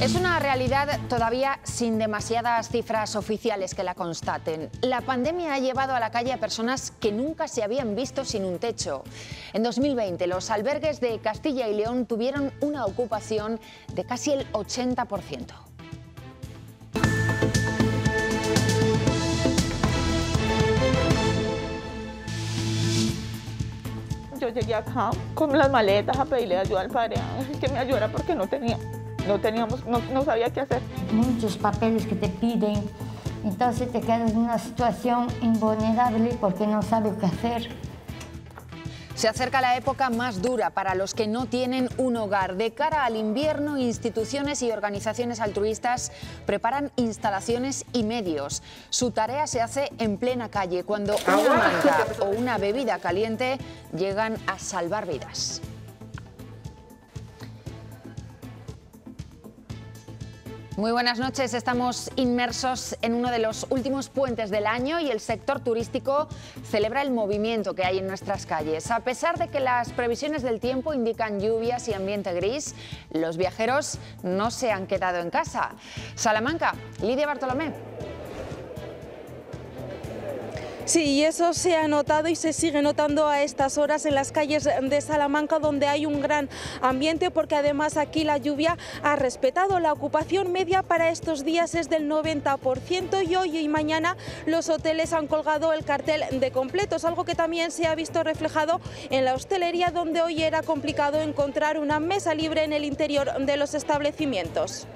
Es una realidad todavía sin demasiadas cifras oficiales que la constaten. La pandemia ha llevado a la calle a personas que nunca se habían visto sin un techo. En 2020 los albergues de Castilla y León tuvieron una ocupación de casi el 80%. Yo llegué acá con las maletas a pedirle ayuda al padre que me ayudara porque no tenía, no teníamos, no, no sabía qué hacer. muchos papeles que te piden, entonces te quedas en una situación invulnerable porque no sabes qué hacer. Se acerca la época más dura para los que no tienen un hogar. De cara al invierno, instituciones y organizaciones altruistas preparan instalaciones y medios. Su tarea se hace en plena calle, cuando una manta o una bebida caliente llegan a salvar vidas. Muy buenas noches. Estamos inmersos en uno de los últimos puentes del año y el sector turístico celebra el movimiento que hay en nuestras calles. A pesar de que las previsiones del tiempo indican lluvias y ambiente gris, los viajeros no se han quedado en casa. Salamanca, Lidia Bartolomé. Sí, y eso se ha notado y se sigue notando a estas horas en las calles de Salamanca, donde hay un gran ambiente, porque además aquí la lluvia ha respetado. La ocupación media para estos días es del 90% y hoy y mañana los hoteles han colgado el cartel de completos, algo que también se ha visto reflejado en la hostelería, donde hoy era complicado encontrar una mesa libre en el interior de los establecimientos.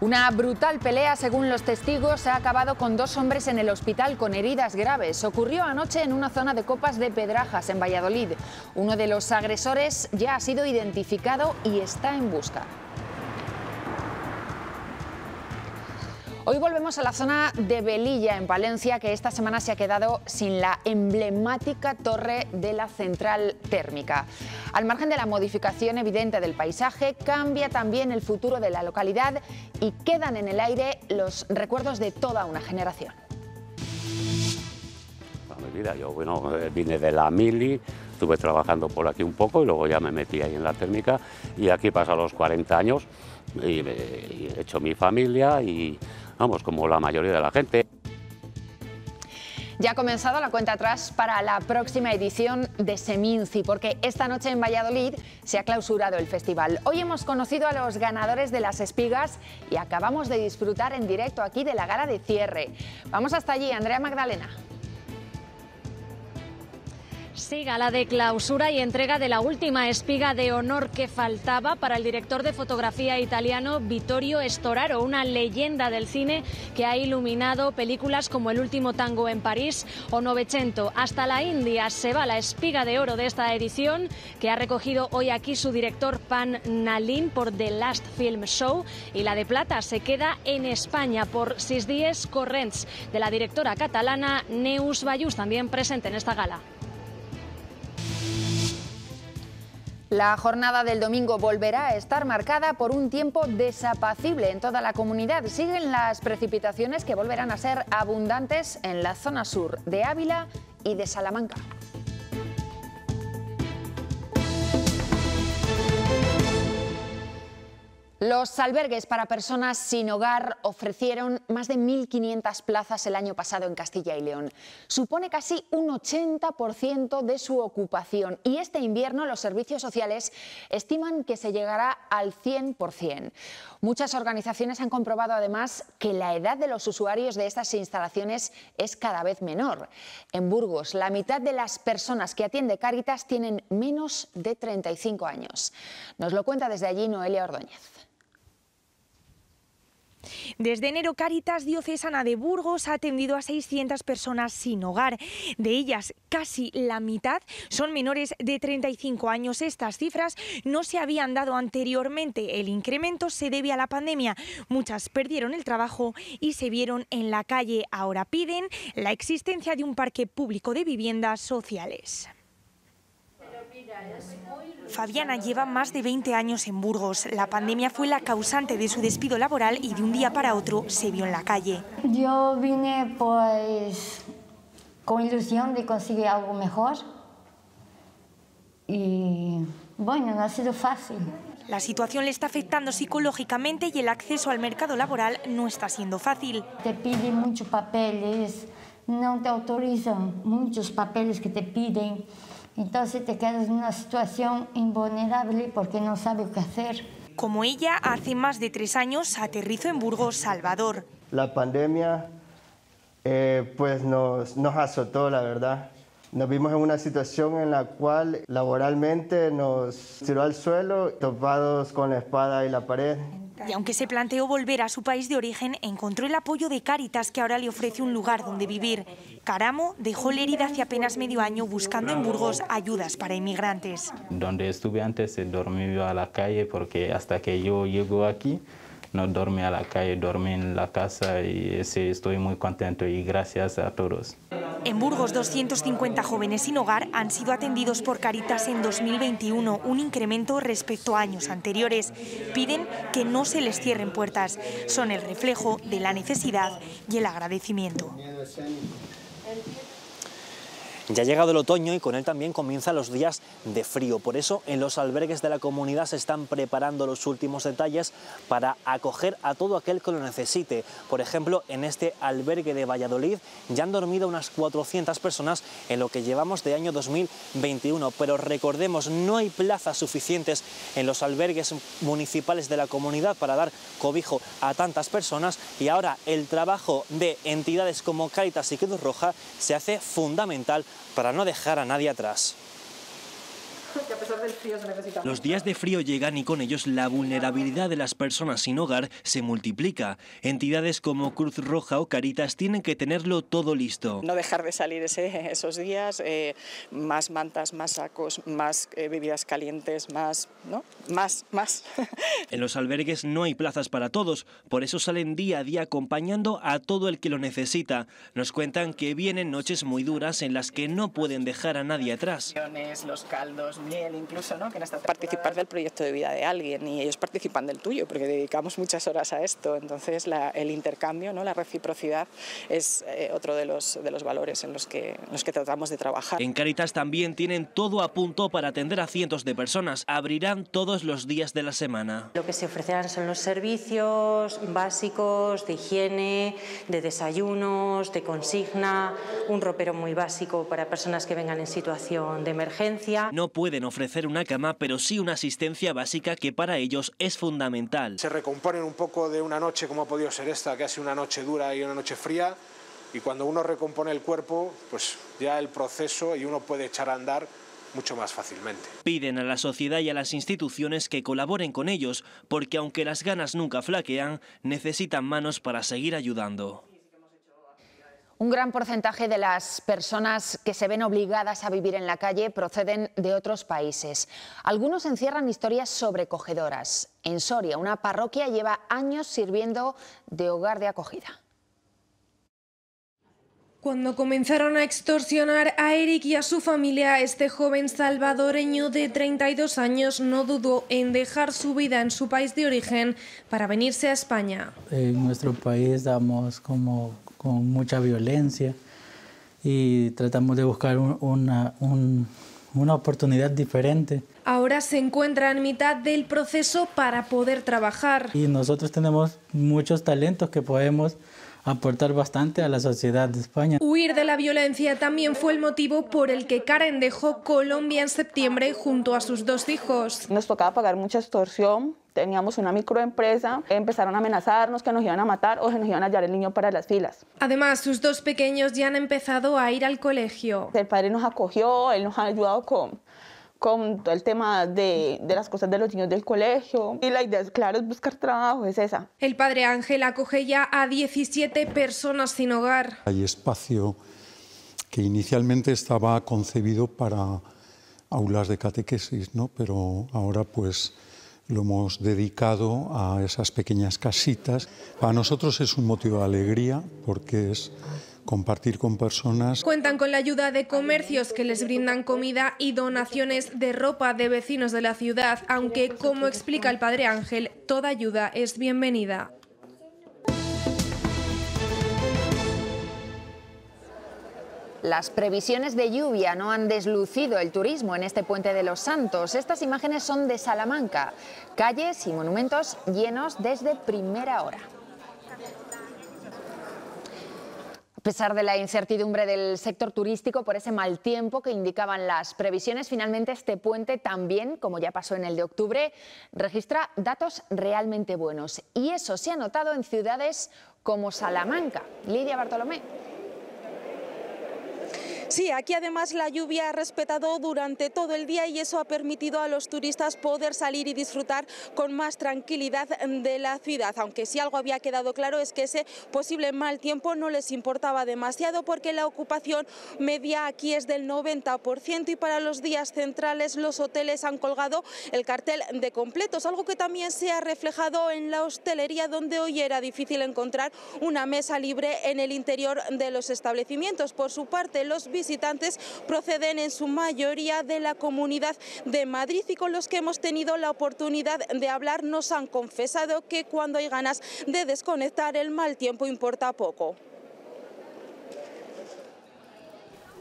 Una brutal pelea, según los testigos, ha acabado con dos hombres en el hospital con heridas graves. Ocurrió anoche en una zona de copas de Pedrajas, en Valladolid. Uno de los agresores ya ha sido identificado y está en busca. Hoy volvemos a la zona de Velilla, en Palencia, que esta semana se ha quedado sin la emblemática torre de la central térmica. Al margen de la modificación evidente del paisaje, cambia también el futuro de la localidad y quedan en el aire los recuerdos de toda una generación. Yo bueno, eh, vine de la mili, estuve trabajando por aquí un poco y luego ya me metí ahí en la térmica y aquí he pasado los 40 años y he hecho mi familia y vamos, como la mayoría de la gente. Ya ha comenzado la cuenta atrás para la próxima edición de Seminci, porque esta noche en Valladolid se ha clausurado el festival. Hoy hemos conocido a los ganadores de las espigas y acabamos de disfrutar en directo aquí de la gala de cierre. Vamos hasta allí, Andrea Magdalena. Sí, gala de clausura y entrega de la última espiga de honor que faltaba para el director de fotografía italiano Vittorio Storaro, una leyenda del cine que ha iluminado películas como El último tango en París o Novecento. Hasta la India se va la espiga de oro de esta edición que ha recogido hoy aquí su director Pan Nalin por The Last Film Show y la de plata se queda en España por Sis Dies Corrents de la directora catalana Neus Bayús, también presente en esta gala. La jornada del domingo volverá a estar marcada por un tiempo desapacible en toda la comunidad. Siguen las precipitaciones que volverán a ser abundantes en la zona sur de Ávila y de Salamanca. Los albergues para personas sin hogar ofrecieron más de 1.500 plazas el año pasado en Castilla y León. Supone casi un 80% de su ocupación y este invierno los servicios sociales estiman que se llegará al 100%. Muchas organizaciones han comprobado además que la edad de los usuarios de estas instalaciones es cada vez menor. En Burgos, la mitad de las personas que atiende Cáritas tienen menos de 35 años. Nos lo cuenta desde allí Noelia Ordóñez. Desde enero, Caritas Diocesana de Burgos ha atendido a 600 personas sin hogar. De ellas, casi la mitad son menores de 35 años. Estas cifras no se habían dado anteriormente. El incremento se debe a la pandemia. Muchas perdieron el trabajo y se vieron en la calle. Ahora piden la existencia de un parque público de viviendas sociales. Fabiana lleva más de 20 años en Burgos. La pandemia fue la causante de su despido laboral y de un día para otro se vio en la calle. Yo vine pues con ilusión de conseguir algo mejor y bueno, no ha sido fácil. La situación le está afectando psicológicamente y el acceso al mercado laboral no está siendo fácil. Te piden muchos papeles, no te autorizan muchos papeles que te piden. Entonces te quedas en una situación invulnerable porque no sabes qué hacer. Como ella, hace más de tres años aterrizó en Burgos, Salvador. La pandemia eh, pues nos, nos azotó, la verdad. Nos vimos en una situación en la cual laboralmente nos tiró al suelo, topados con la espada y la pared. Y aunque se planteó volver a su país de origen, encontró el apoyo de Cáritas, que ahora le ofrece un lugar donde vivir. Caramo dejó la herida hace apenas medio año buscando en Burgos ayudas para inmigrantes. Donde estuve antes he dormido a la calle porque hasta que yo llego aquí no dormí a la calle, dormí en la casa y sí, estoy muy contento y gracias a todos. En Burgos, 250 jóvenes sin hogar han sido atendidos por Caritas en 2021, un incremento respecto a años anteriores. Piden que no se les cierren puertas. Son el reflejo de la necesidad y el agradecimiento. Ya ha llegado el otoño y con él también comienzan los días de frío. Por eso en los albergues de la comunidad se están preparando los últimos detalles para acoger a todo aquel que lo necesite. Por ejemplo, en este albergue de Valladolid ya han dormido unas 400 personas en lo que llevamos de año 2021. Pero recordemos, no hay plazas suficientes en los albergues municipales de la comunidad para dar cobijo a tantas personas y ahora el trabajo de entidades como Caritas y Cruz Roja se hace fundamental para no dejar a nadie atrás. Los días de frío llegan y con ellos la vulnerabilidad de las personas sin hogar se multiplica. Entidades como Cruz Roja o Caritas tienen que tenerlo todo listo. No dejar de salir ese, esos días, eh, más mantas, más sacos, más eh, bebidas calientes, más, ¿no? Más, más. en los albergues no hay plazas para todos, por eso salen día a día acompañando a todo el que lo necesita. Nos cuentan que vienen noches muy duras en las que no pueden dejar a nadie atrás. Los caldos, miel, incluso, ¿no? Que en esta participar del proyecto de vida de alguien y ellos participan del tuyo porque dedicamos muchas horas a esto. Entonces la, el intercambio, ¿no? la reciprocidad es eh, otro de los, de los valores en los, que, en los que tratamos de trabajar. En Caritas también tienen todo a punto para atender a cientos de personas. Abrirán todos los días de la semana. Lo que se ofrecerán son los servicios básicos de higiene, de desayunos, de consigna, un ropero muy básico para personas que vengan en situación de emergencia. No pueden ofrecer una cama, pero sí una asistencia básica que para ellos es fundamental. Se recomponen un poco de una noche como ha podido ser esta, que ha sido una noche dura y una noche fría, y cuando uno recompone el cuerpo, pues ya el proceso y uno puede echar a andar mucho más fácilmente. Piden a la sociedad y a las instituciones que colaboren con ellos, porque aunque las ganas nunca flaquean, necesitan manos para seguir ayudando. Un gran porcentaje de las personas que se ven obligadas a vivir en la calle proceden de otros países. Algunos encierran historias sobrecogedoras. En Soria, una parroquia lleva años sirviendo de hogar de acogida. Cuando comenzaron a extorsionar a Eric y a su familia, este joven salvadoreño de 32 años no dudó en dejar su vida en su país de origen para venirse a España. En nuestro país estamos como con mucha violencia y tratamos de buscar un, una, un, una oportunidad diferente. Ahora se encuentra en mitad del proceso para poder trabajar. Y nosotros tenemos muchos talentos que podemos aportar bastante a la sociedad de España. Huir de la violencia también fue el motivo por el que Karen dejó Colombia en septiembre junto a sus dos hijos. Nos tocaba pagar mucha extorsión, teníamos una microempresa, empezaron a amenazarnos que nos iban a matar o que nos iban a hallar el niño para las filas. Además, sus dos pequeños ya han empezado a ir al colegio. El padre nos acogió, él nos ha ayudado con con todo el tema de, de, las cosas de los niños del colegio. Y la idea, claro, es buscar trabajo, es esa. El padre Ángel acoge ya a 17 personas sin hogar. Hay espacio que inicialmente estaba concebido para aulas de catequesis, ¿no? pero ahora pues lo hemos dedicado a esas pequeñas casitas. Para nosotros es un motivo de alegría porque es compartir con personas. Cuentan con la ayuda de comercios que les brindan comida y donaciones de ropa de vecinos de la ciudad, aunque, como explica el padre Ángel, toda ayuda es bienvenida. Las previsiones de lluvia no han deslucido el turismo en este puente de los Santos. Estas imágenes son de Salamanca, calles y monumentos llenos desde primera hora. A pesar de la incertidumbre del sector turístico por ese mal tiempo que indicaban las previsiones, finalmente este puente también, como ya pasó en el de octubre, registra datos realmente buenos. Y eso se ha notado en ciudades como Salamanca. Lidia Bartolomé. Sí, aquí además la lluvia ha respetado durante todo el día y eso ha permitido a los turistas poder salir y disfrutar con más tranquilidad de la ciudad. Aunque si algo había quedado claro es que ese posible mal tiempo no les importaba demasiado porque la ocupación media aquí es del 90% y para los días centrales los hoteles han colgado el cartel de completos, algo que también se ha reflejado en la hostelería donde hoy era difícil encontrar una mesa libre en el interior de los establecimientos. Por su parte, los visitantes proceden en su mayoría de la Comunidad de Madrid y con los que hemos tenido la oportunidad de hablar nos han confesado que cuando hay ganas de desconectar el mal tiempo importa poco.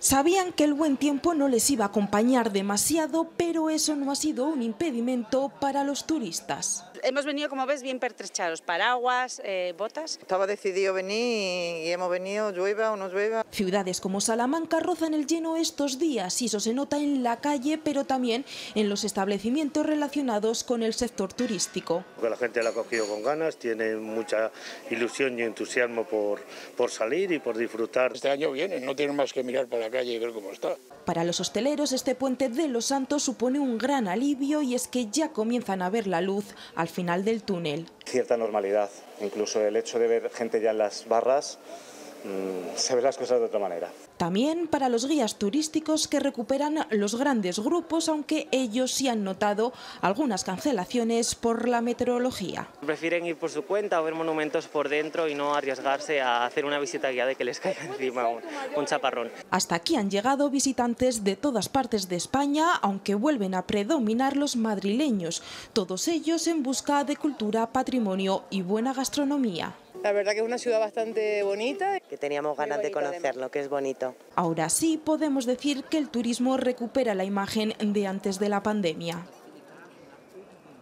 Sabían que el buen tiempo no les iba a acompañar demasiado, pero eso no ha sido un impedimento para los turistas. Hemos venido, como ves, bien pertrechados, paraguas, eh, botas. Estaba decidido venir y hemos venido, llueva o no llueva. Ciudades como Salamanca rozan el lleno estos días y eso se nota en la calle, pero también en los establecimientos relacionados con el sector turístico. La gente la ha cogido con ganas, tiene mucha ilusión y entusiasmo por, por salir y por disfrutar. Este año viene, no tienen más que mirar para la calle y ver cómo está. Para los hosteleros este puente de Los Santos supone un gran alivio y es que ya comienzan a ver la luz al final del túnel. Cierta normalidad, incluso el hecho de ver gente ya en las barras, se ven las cosas de otra manera. También para los guías turísticos que recuperan los grandes grupos, aunque ellos sí han notado algunas cancelaciones por la meteorología. Prefieren ir por su cuenta o ver monumentos por dentro y no arriesgarse a hacer una visita guiada que les caiga encima un, un chaparrón. Hasta aquí han llegado visitantes de todas partes de España, aunque vuelven a predominar los madrileños, todos ellos en busca de cultura, patrimonio y buena gastronomía. La verdad que es una ciudad bastante bonita. Que teníamos ganas de conocerlo, que es bonito. Ahora sí podemos decir que el turismo recupera la imagen de antes de la pandemia.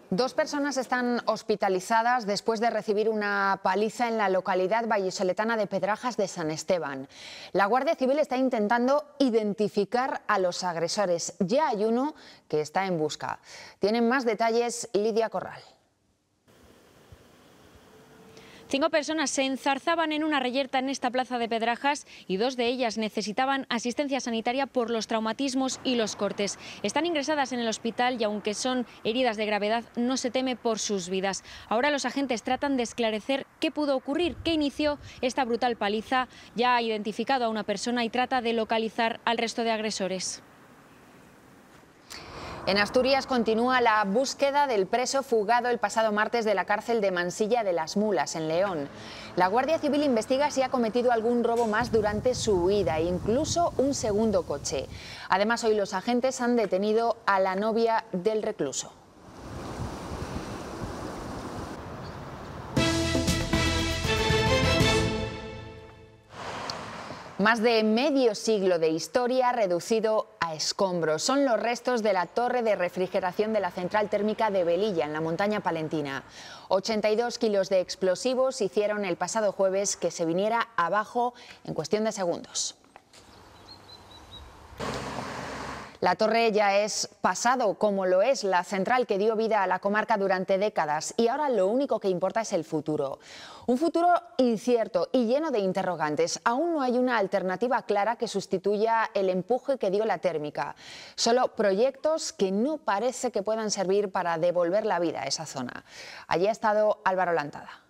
Dos personas están hospitalizadas después de recibir una paliza en la localidad vallisoletana de Pedrajas de San Esteban. La Guardia Civil está intentando identificar a los agresores. Ya hay uno que está en busca. Tienen más detalles Lidia Corral. Cinco personas se enzarzaban en una reyerta en esta plaza de Pedrajas y dos de ellas necesitaban asistencia sanitaria por los traumatismos y los cortes. Están ingresadas en el hospital y aunque son heridas de gravedad, no se teme por sus vidas. Ahora los agentes tratan de esclarecer qué pudo ocurrir, qué inició esta brutal paliza. Ya ha identificado a una persona y trata de localizar al resto de agresores. En Asturias continúa la búsqueda del preso fugado el pasado martes de la cárcel de Mansilla de las Mulas, en León. La Guardia Civil investiga si ha cometido algún robo más durante su huida, incluso un segundo coche. Además, hoy los agentes han detenido a la novia del recluso. Más de medio siglo de historia reducido a escombros. Son los restos de la torre de refrigeración de la central térmica de Velilla, en la montaña palentina. 82 kilos de explosivos hicieron el pasado jueves que se viniera abajo en cuestión de segundos. La torre ya es pasado, como lo es la central que dio vida a la comarca durante décadas, y ahora lo único que importa es el futuro. Un futuro incierto y lleno de interrogantes. Aún no hay una alternativa clara que sustituya el empuje que dio la térmica. Solo proyectos que no parece que puedan servir para devolver la vida a esa zona. Allí ha estado Álvaro Lantada.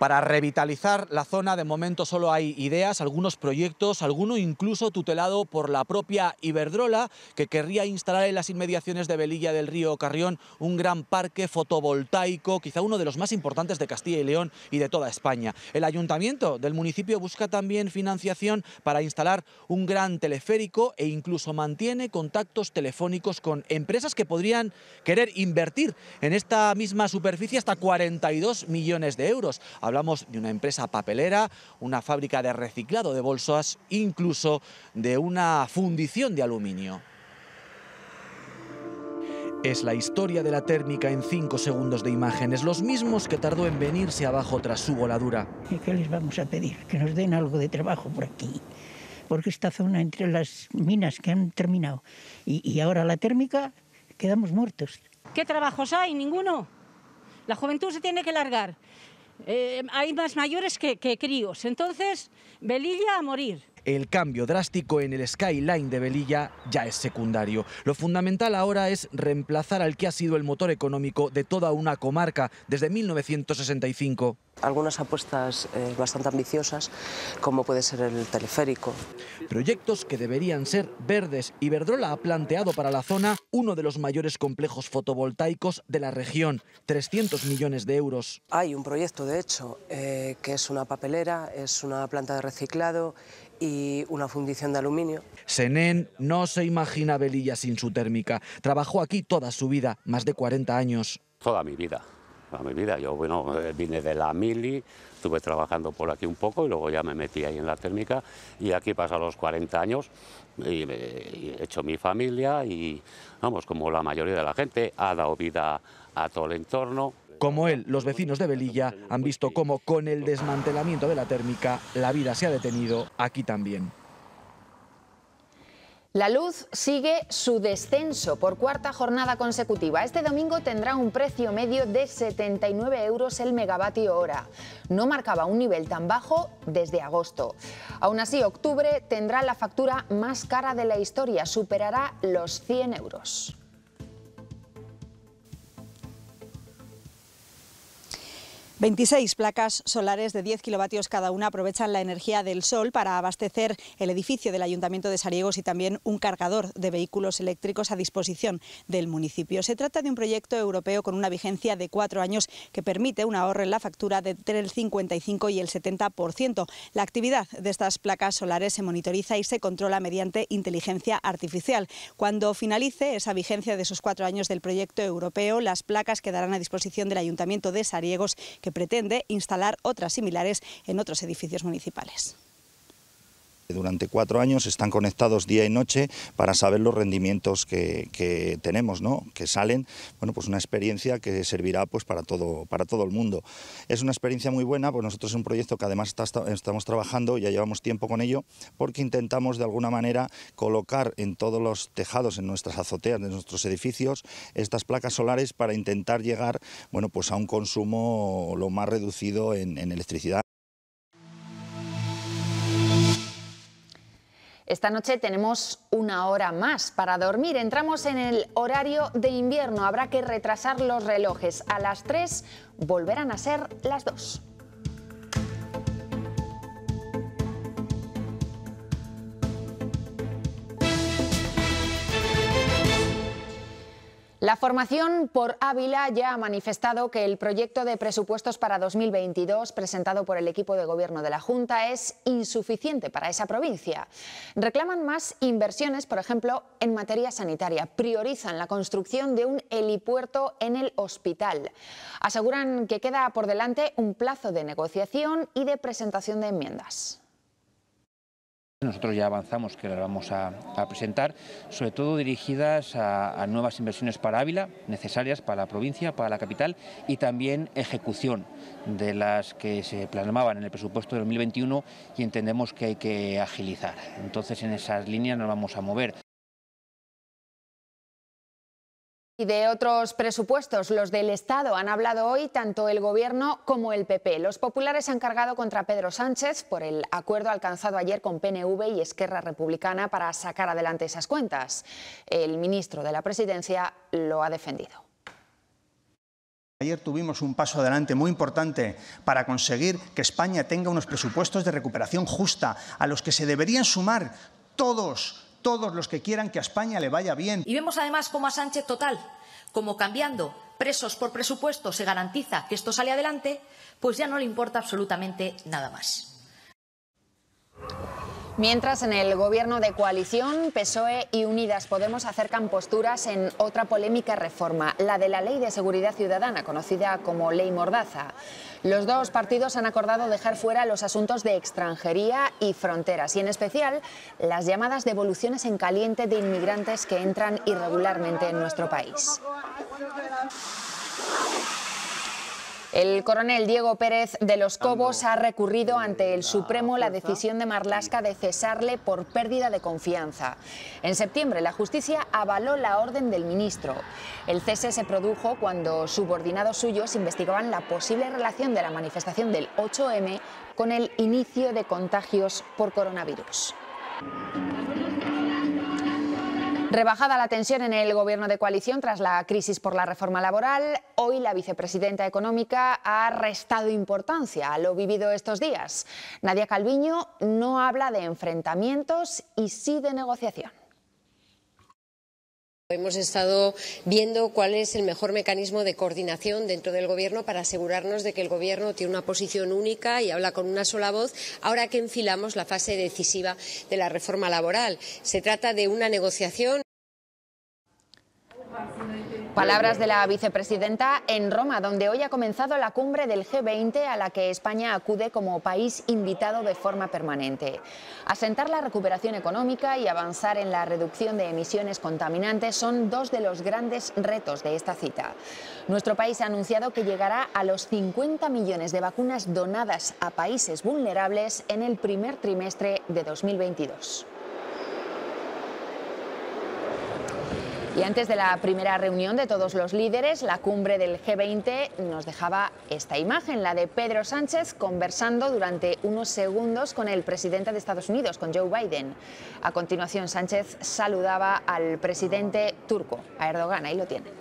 Para revitalizar la zona de momento solo hay ideas, algunos proyectos, alguno incluso tutelado por la propia Iberdrola que querría instalar en las inmediaciones de Velilla del Río Carrión un gran parque fotovoltaico, quizá uno de los más importantes de Castilla y León y de toda España. El ayuntamiento del municipio busca también financiación para instalar un gran teleférico e incluso mantiene contactos telefónicos con empresas que podrían querer invertir en esta misma superficie hasta 42 millones de euros. Hablamos de una empresa papelera, una fábrica de reciclado de bolsas, incluso de una fundición de aluminio. Es la historia de la térmica en cinco segundos de imágenes, los mismos que tardó en venirse abajo tras su voladura. ¿Y qué les vamos a pedir? Que nos den algo de trabajo por aquí. Porque esta zona entre las minas que han terminado y, y ahora la térmica, quedamos muertos. ¿Qué trabajos hay? Ninguno. La juventud se tiene que largar. Eh, hay más mayores que, que críos. Entonces, velilla a morir. El cambio drástico en el skyline de Velilla ya es secundario. Lo fundamental ahora es reemplazar al que ha sido el motor económico de toda una comarca desde 1965. Algunas apuestas eh, bastante ambiciosas, como puede ser el teleférico. Proyectos que deberían ser verdes. Iberdrola ha planteado para la zona uno de los mayores complejos fotovoltaicos de la región, 300 millones de euros. Hay un proyecto, de hecho, eh, que es una papelera, es una planta de reciclado y una fundición de aluminio. Senén no se imagina Velilla sin su térmica. Trabajó aquí toda su vida, más de 40 años. Toda mi vida, toda mi vida. Yo bueno, eh, vine de la mili, estuve trabajando por aquí un poco y luego ya me metí ahí en la térmica y aquí paso los 40 años y, me- y he hecho mi familia y vamos, como la mayoría de la gente, ha dado vida a todo el entorno. Como él, los vecinos de Velilla han visto cómo con el desmantelamiento de la térmica la vida se ha detenido aquí también. La luz sigue su descenso por cuarta jornada consecutiva. Este domingo tendrá un precio medio de 79 euros el megavatio hora. No marcaba un nivel tan bajo desde agosto. Aún así, octubre tendrá la factura más cara de la historia. Superará los 100 euros. 26 placas solares de 10 kilovatios cada una aprovechan la energía del sol para abastecer el edificio del Ayuntamiento de Sariegos y también un cargador de vehículos eléctricos a disposición del municipio. Se trata de un proyecto europeo con una vigencia de cuatro años que permite un ahorro en la factura de entre el 55 y el 70%. La actividad de estas placas solares se monitoriza y se controla mediante inteligencia artificial. Cuando finalice esa vigencia de esos cuatro años del proyecto europeo, las placas quedarán a disposición del Ayuntamiento de Sariegos, que pretende instalar otras similares en otros edificios municipales. Durante cuatro años están conectados día y noche para saber los rendimientos que, tenemos, ¿no? que salen, bueno, pues una experiencia que servirá pues para todo, para todo el mundo. Es una experiencia muy buena, pues nosotros es un proyecto que además estamos trabajando, ya llevamos tiempo con ello, porque intentamos de alguna manera colocar en todos los tejados, en nuestras azoteas de nuestros edificios, estas placas solares para intentar llegar, bueno, pues a un consumo lo más reducido en electricidad. Esta noche tenemos una hora más para dormir. Entramos en el horario de invierno. Habrá que retrasar los relojes. A las 3 volverán a ser las 2. La formación por Ávila ya ha manifestado que el proyecto de presupuestos para 2022 presentado por el equipo de gobierno de la Junta es insuficiente para esa provincia. Reclaman más inversiones, por ejemplo, en materia sanitaria. Priorizan la construcción de un helipuerto en el hospital. Aseguran que queda por delante un plazo de negociación y de presentación de enmiendas. Nosotros ya avanzamos que las vamos a, presentar, sobre todo dirigidas a, a nuevas inversiones para Ávila, necesarias para la provincia, para la capital, y también ejecución de las que se plasmaban en el presupuesto de 2021 y entendemos que hay que agilizar. Entonces, en esas líneas nos vamos a mover. Y de otros presupuestos, los del Estado, han hablado hoy tanto el Gobierno como el PP. Los populares han cargado contra Pedro Sánchez por el acuerdo alcanzado ayer con PNV y Esquerra Republicana para sacar adelante esas cuentas. El ministro de la Presidencia lo ha defendido. Ayer tuvimos un paso adelante muy importante para conseguir que España tenga unos presupuestos de recuperación justa, a los que se deberían sumar todos, todos los que quieran que a España le vaya bien. Y vemos además cómo a Sánchez total, como cambiando presos por presupuesto se garantiza que esto sale adelante, pues ya no le importa absolutamente nada más. Mientras en el gobierno de coalición, PSOE y Unidas Podemos acercan posturas en otra polémica reforma, la de la Ley de Seguridad Ciudadana, conocida como Ley Mordaza. Los dos partidos han acordado dejar fuera los asuntos de extranjería y fronteras, y en especial las llamadas devoluciones en caliente de inmigrantes que entran irregularmente en nuestro país. El coronel Diego Pérez de los Cobos ha recurrido ante el Supremo la decisión de Marlasca de cesarle por pérdida de confianza. En septiembre la justicia avaló la orden del ministro. El cese se produjo cuando subordinados suyos investigaban la posible relación de la manifestación del 8M con el inicio de contagios por coronavirus. Rebajada la tensión en el gobierno de coalición tras la crisis por la reforma laboral, hoy la vicepresidenta económica ha restado importancia a lo vivido estos días. Nadia Calviño no habla de enfrentamientos y sí de negociación. Hemos estado viendo cuál es el mejor mecanismo de coordinación dentro del Gobierno para asegurarnos de que el Gobierno tiene una posición única y habla con una sola voz ahora que enfilamos la fase decisiva de la reforma laboral. Se trata de una negociación. Palabras de la vicepresidenta en Roma, donde hoy ha comenzado la cumbre del G20 a la que España acude como país invitado de forma permanente. Asentar la recuperación económica y avanzar en la reducción de emisiones contaminantes son dos de los grandes retos de esta cita. Nuestro país ha anunciado que llegará a los 50 millones de vacunas donadas a países vulnerables en el primer trimestre de 2022. Y antes de la primera reunión de todos los líderes, la cumbre del G20 nos dejaba esta imagen, la de Pedro Sánchez conversando durante unos segundos con el presidente de Estados Unidos, con Joe Biden. A continuación, Sánchez saludaba al presidente turco, a Erdogan, ahí lo tienen.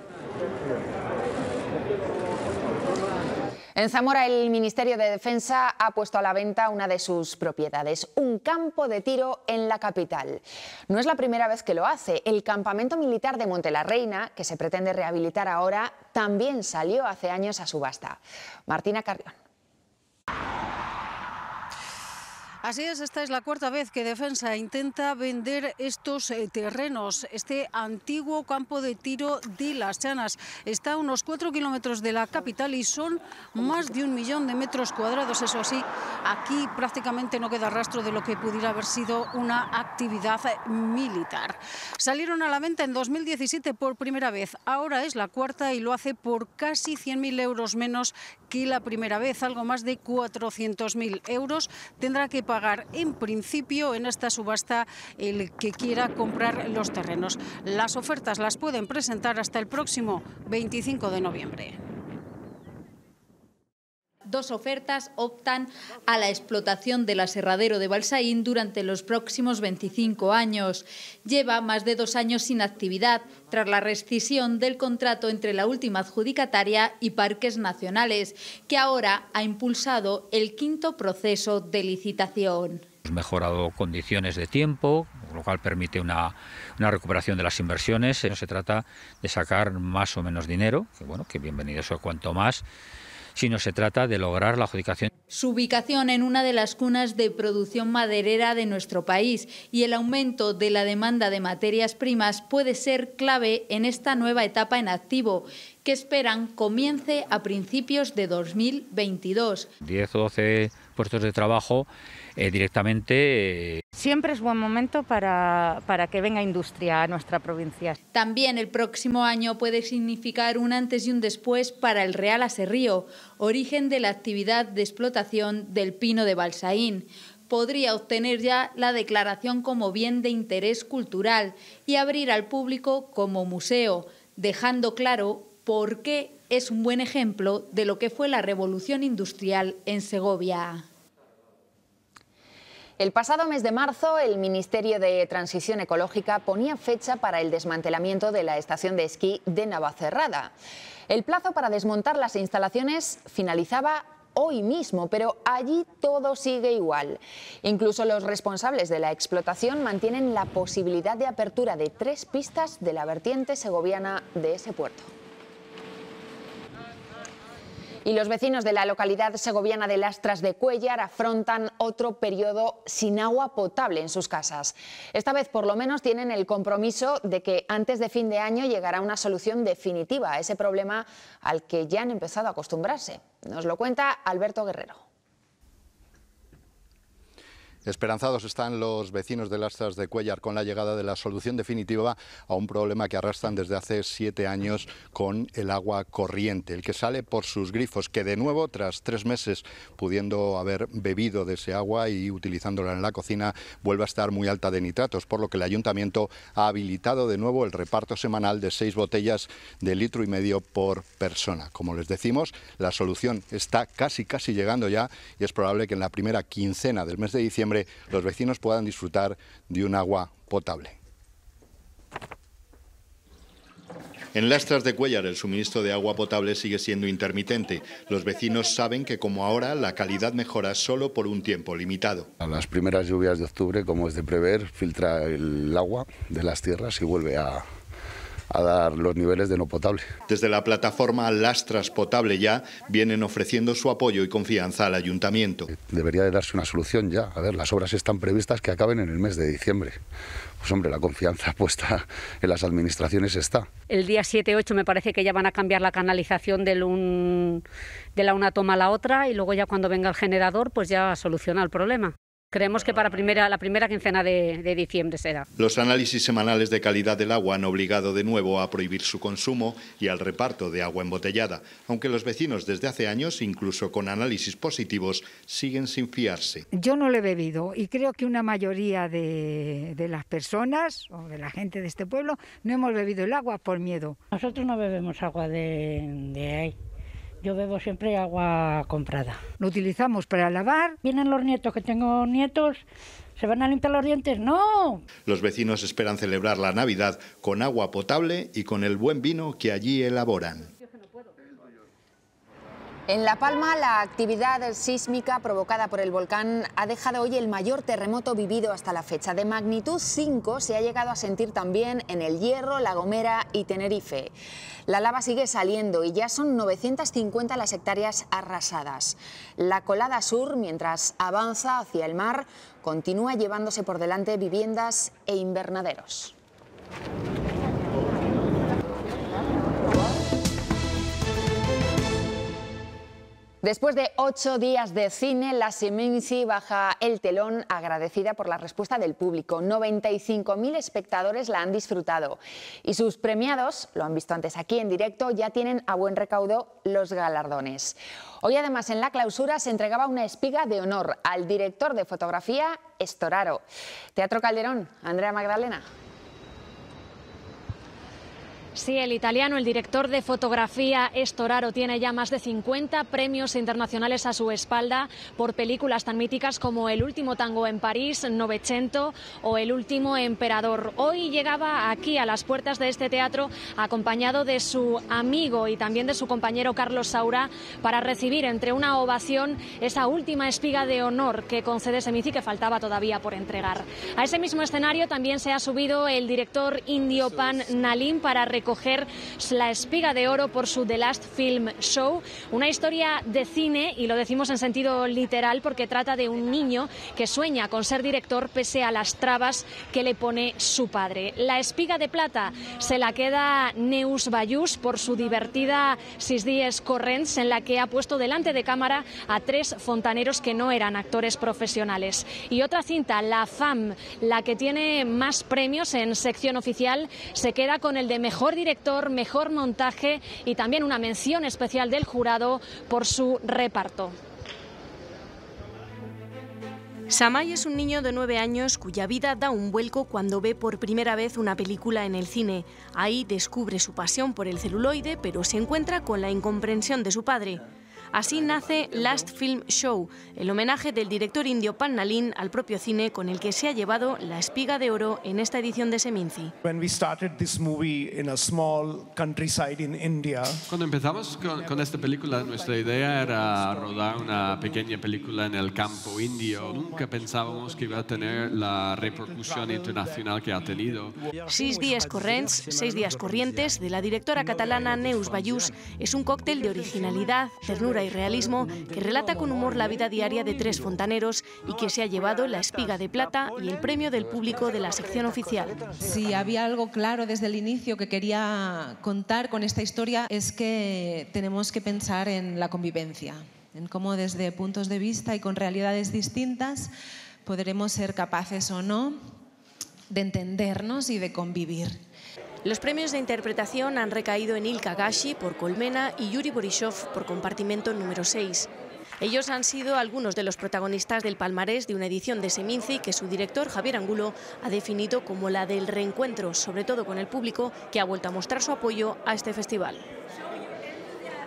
En Zamora, el Ministerio de Defensa ha puesto a la venta una de sus propiedades, un campo de tiro en la capital. No es la primera vez que lo hace. El campamento militar de Monte la Reina, que se pretende rehabilitar ahora, también salió hace años a subasta. Martina Carrión. Así es, esta es la cuarta vez que Defensa intenta vender estos eh, terrenos. Este antiguo campo de tiro de Las Chanas está a unos cuatro kilómetros de la capital y son más de un millón de metros cuadrados. Eso sí, aquí prácticamente no queda rastro de lo que pudiera haber sido una actividad militar. Salieron a la venta en 2017 por primera vez. Ahora es la cuarta y lo hace por casi 100.000 euros menos que la primera vez, algo más de 400.000 euros. Tendrá que pagar en principio en esta subasta el que quiera comprar los terrenos. Las ofertas las pueden presentar hasta el próximo 25 de noviembre dos ofertas optan a la explotación del aserradero de Balsaín durante los próximos 25 años. Lleva más de dos años sin actividad tras la rescisión del contrato entre la última adjudicataria y Parques Nacionales, que ahora ha impulsado el quinto proceso de licitación. Mejorado condiciones de tiempo, lo cual permite una, recuperación de las inversiones. No se trata de sacar más o menos dinero, que bueno, que bienvenido eso cuanto más, sino se trata de lograr la adjudicación. Su ubicación en una de las cunas de producción maderera de nuestro país y el aumento de la demanda de materias primas puede ser clave en esta nueva etapa en activo, que esperan comience a principios de 2022. 10 o 12 puestos de trabajo eh, directamente. Eh, Siempre es buen momento para, para que venga industria a nuestra provincia. También el próximo año puede significar un antes y un después para el Real Aserrío, origen de la actividad de explotación del pino de Balsaín podría obtener ya la declaración como bien de interés cultural y abrir al público como museo, dejando claro por qué es un buen ejemplo de lo que fue la revolución industrial en Segovia. El pasado mes de marzo, el Ministerio de Transición Ecológica ponía fecha para el desmantelamiento de la estación de esquí de Navacerrada. El plazo para desmontar las instalaciones finalizaba hoy mismo, pero allí todo sigue igual. Incluso los responsables de la explotación mantienen la posibilidad de apertura de tres pistas de la vertiente segoviana de ese puerto. Y los vecinos de la localidad segoviana de Lastras de Cuellar afrontan otro periodo sin agua potable en sus casas. Esta vez, por lo menos, tienen el compromiso de que antes de fin de año llegará una solución definitiva a ese problema al que ya han empezado a acostumbrarse. Nos lo cuenta Alberto Guerrero. Esperanzados están los vecinos de Lastras de Cuellar con la llegada de la solución definitiva a un problema que arrastran desde hace siete años con el agua corriente, el que sale por sus grifos, que de nuevo, tras tres meses pudiendo haber bebido de ese agua y utilizándola en la cocina, vuelve a estar muy alta de nitratos, por lo que el ayuntamiento ha habilitado de nuevo el reparto semanal de seis botellas de litro y medio por persona. Como les decimos, la solución está casi, casi llegando ya y es probable que en la primera quincena del mes de diciembre los vecinos puedan disfrutar de un agua potable. En Lastras de Cuellar el suministro de agua potable sigue siendo intermitente. Los vecinos saben que como ahora la calidad mejora solo por un tiempo limitado. A las primeras lluvias de octubre, como es de prever, filtra el agua de las tierras y vuelve a, a dar los niveles de no potable. Desde la plataforma Lastras Potable Ya vienen ofreciendo su apoyo y confianza al ayuntamiento. Debería de darse una solución ya. A ver, las obras están previstas que acaben en el mes de diciembre. Pues hombre, la confianza puesta en las administraciones está. El día 7-8 me parece que ya van a cambiar la canalización de la una toma a la otra y luego ya cuando venga el generador pues ya soluciona el problema. Creemos que para primera, la primera quincena de, diciembre será. Los análisis semanales de calidad del agua han obligado de nuevo a prohibir su consumo y al reparto de agua embotellada, aunque los vecinos desde hace años, incluso con análisis positivos, siguen sin fiarse. Yo no lo he bebido y creo que una mayoría de, las personas o de la gente de este pueblo no hemos bebido el agua por miedo. Nosotros no bebemos agua de, de ahí. Yo bebo siempre agua comprada. Lo utilizamos para lavar. Vienen los nietos, que tengo nietos, ¿se van a limpiar los dientes? ¡No! Los vecinos esperan celebrar la Navidad con agua potable y con el buen vino que allí elaboran. En La Palma, la actividad sísmica provocada por el volcán ha dejado hoy el mayor terremoto vivido hasta la fecha. De magnitud 5 se ha llegado a sentir también en El Hierro, La Gomera y Tenerife. La lava sigue saliendo y ya son 950 las hectáreas arrasadas. La colada sur, mientras avanza hacia el mar, continúa llevándose por delante viviendas e invernaderos. Después de ocho días de cine, la Seminci baja el telón agradecida por la respuesta del público. 95.000 espectadores la han disfrutado y sus premiados, lo han visto antes aquí en directo, ya tienen a buen recaudo los galardones. Hoy además en la clausura se entregaba una espiga de honor al director de fotografía Estoraro. Teatro Calderón, Andrea Magdalena. Sí, el italiano, el director de fotografía Estoraro, tiene ya más de 50 premios internacionales a su espalda por películas tan míticas como El último tango en París, Novecento o El último emperador. Hoy llegaba aquí a las puertas de este teatro acompañado de su amigo y también de su compañero Carlos Saura para recibir entre una ovación esa última espiga de honor que concede Semici que faltaba todavía por entregar. A ese mismo escenario también se ha subido el director indio Pan Nalim para recoger coger la espiga de oro por su The Last Film Show, una historia de cine, y lo decimos en sentido literal porque trata de un niño que sueña con ser director pese a las trabas que le pone su padre. La espiga de plata se la queda Neus Bayús por su divertida Sis Dies Corrents, en la que ha puesto delante de cámara a tres fontaneros que no eran actores profesionales. Y otra cinta, La FAM, la que tiene más premios en sección oficial, se queda con el de mejor director, mejor montaje y también una mención especial del jurado por su reparto. Samay es un niño de nueve años cuya vida da un vuelco cuando ve por primera vez una película en el cine. Ahí descubre su pasión por el celuloide, pero se encuentra con la incomprensión de su padre. Así nace Last Film Show, el homenaje del director indio Pannalin al propio cine con el que se ha llevado la espiga de oro en esta edición de Seminci. Cuando empezamos con, con esta película, nuestra idea era rodar una pequeña película en el campo indio. Nunca pensábamos que iba a tener la repercusión internacional que ha tenido. Seis días corrents, seis días corrientes, de la directora catalana Neus Bayús, es un cóctel de originalidad, ternura y realismo que relata con humor la vida diaria de tres fontaneros y que se ha llevado la espiga de plata y el premio del público de la sección oficial. Si había algo claro desde el inicio que quería contar con esta historia es que tenemos que pensar en la convivencia, en cómo desde puntos de vista y con realidades distintas podremos ser capaces o no de entendernos y de convivir. Los premios de interpretación han recaído en Ilka Gashi por Colmena y Yuri Borisov por compartimento número 6. Ellos han sido algunos de los protagonistas del palmarés de una edición de Seminci que su director Javier Angulo ha definido como la del reencuentro, sobre todo con el público, que ha vuelto a mostrar su apoyo a este festival.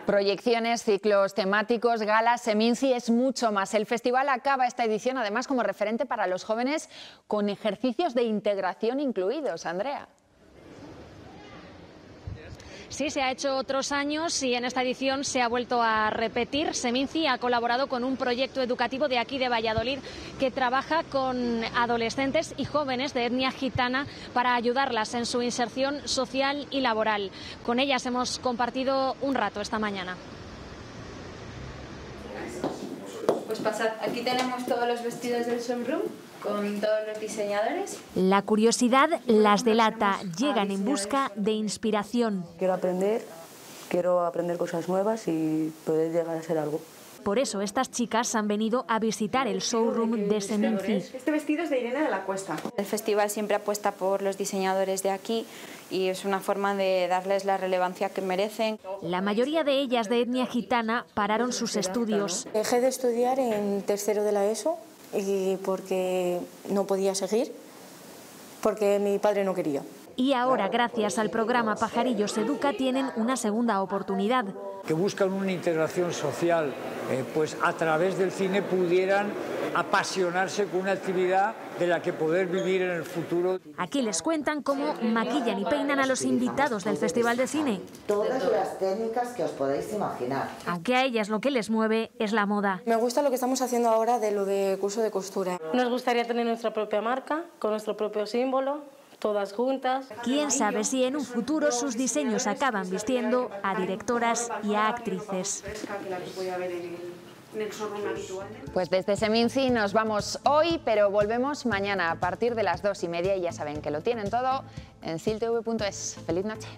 Proyecciones, ciclos temáticos, galas, Seminci es mucho más. El festival acaba esta edición además como referente para los jóvenes con ejercicios de integración incluidos. Andrea. Sí, se ha hecho otros años y en esta edición se ha vuelto a repetir. Seminci ha colaborado con un proyecto educativo de aquí de Valladolid que trabaja con adolescentes y jóvenes de etnia gitana para ayudarlas en su inserción social y laboral. Con ellas hemos compartido un rato esta mañana. Pues pasad, aquí tenemos todos los vestidos del showroom con todos los diseñadores. La curiosidad las delata, llegan en busca de inspiración. Quiero aprender, quiero aprender cosas nuevas y poder llegar a ser algo. Por eso estas chicas han venido a visitar el showroom de Seminci. Este vestido es de Irene de la Cuesta. El festival siempre apuesta por los diseñadores de aquí y es una forma de darles la relevancia que merecen. La mayoría de ellas de etnia gitana pararon sus estudios. Dejé de estudiar en tercero de la ESO y porque no podía seguir, porque mi padre no quería. Y ahora, gracias al programa Pajarillos Educa, tienen una segunda oportunidad. Que buscan una integración social, eh, pues a través del cine pudieran apasionarse con una actividad de la que poder vivir en el futuro. Aquí les cuentan cómo maquillan y peinan a los invitados del Festival de Cine. Todas las técnicas que os podéis imaginar. Aunque a ellas lo que les mueve es la moda. Me gusta lo que estamos haciendo ahora de lo de curso de costura. Nos gustaría tener nuestra propia marca, con nuestro propio símbolo, todas juntas. Quién sabe si en un futuro sus diseños acaban vistiendo a directoras y a actrices. Pues desde Seminci nos vamos hoy, pero volvemos mañana a partir de las dos y media y ya saben que lo tienen todo en ciltv.es. Feliz noche.